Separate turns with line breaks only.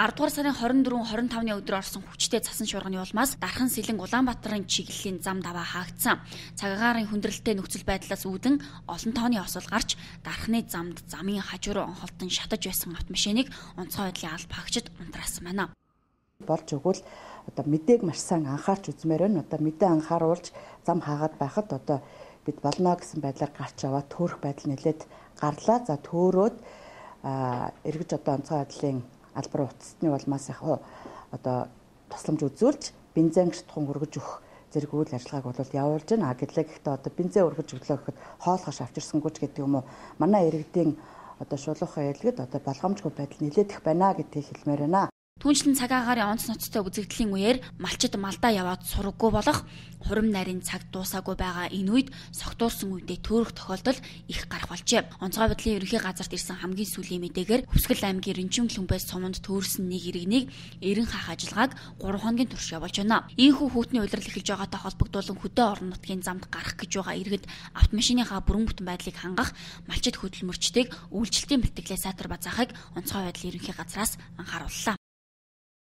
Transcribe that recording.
10 дугаар сарын 24 25-ны өдөр орсон хүчтэй цасан шуурганы улмаас Дархан Сэлэнг Улаанбаатарын чиглэлийн зам даваа хаагдсан. Цагаагаарын хүндрэлтэй нөхцөл байдлаас үүдэн олон тооны осол гарч Дарханы замд замын хажуу руу онхолтон шатаж байсан автомашиныг онцгой байдлын алба хаагчид унтраасан байна.
Болж өгвөл одоо мэдээг маш сайн анхаарч үзмээр байна. Одоо мэдээ анхааруулж зам хаагаад байхад одоо бид болно гэсэн байдлаар гарч аваад төөрөх байдал нэлээд гарлаа. За төөрөөд эргэж одоо онцгой байдлын албар утасны улмаас яг одоо тусламж үзүүлж бензин шатхан өргөж өгөх зэрэг үйл ажиллагааг бол явуулж байна. А гэтлээ гэхдээ одоо бензин өргөж өглөө гэхэд хоол хаш авчирсангүй ч гэдэг юм уу. Манай иргэдийн одоо шулуухан ялгад одоо болгоомжгүй байдал нэлээд их байна гэдгийг хэлмээр байна.
Түүнчлэн цаг агаарын онц ноцтой үзэгдлийн үеэр малчид малдаа яваад сураггүй болох хурим нарийн цаг дуусаагүй байгаа энэ үед согтуурсан үедээ төөрөх тохиолдол их гарах болжээ. Онцгой байдлын ерөнхий газарт ирсэн хамгийн сүүлийн мэдээгээр Хүсгэл аймгийн Ринчим Лүмбэс суманд төөрсөн нэг иргэнийг эрен хаах ажиллагааг 3 хоногийн турш явуулж байна. Ийхүү хүүтний удирдал эхэлж байгаатай холбогдуулан хөдөө орон нутгийн замд гарах гэж байгаа иргэд автомашиныхаа бүрэн бүтэн байдлыг хангах малчид хөдөлмөрчдийг үйлчлэлтийн бэлтгэлээ сайтар базаахыг онцгой байдлын ерөнхий газраас анхаарууллаа.